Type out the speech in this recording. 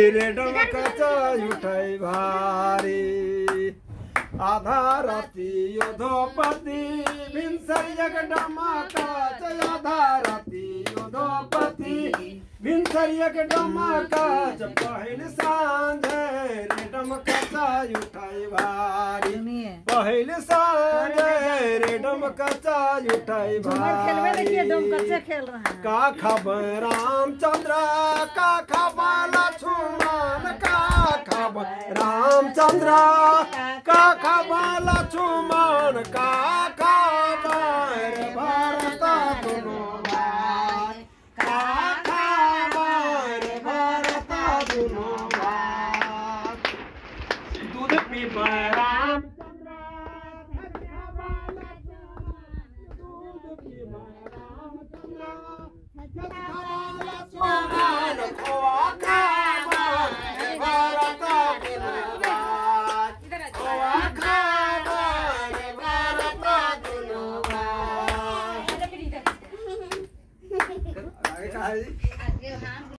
Redeem कचा उठाई भारी। आधा राती योधोपती काच आधा राती योधोपती पहिल साँझ कचा उठाई भारी। पहिल साँझ कचा उठाई भारी। खेल रहे का खबर? रामचंद्र का रामचंद्र का खबर चुमान का खबर भारत दुनो भाई का खबर भरत दुनो दूध पी रामचंद्र Cái.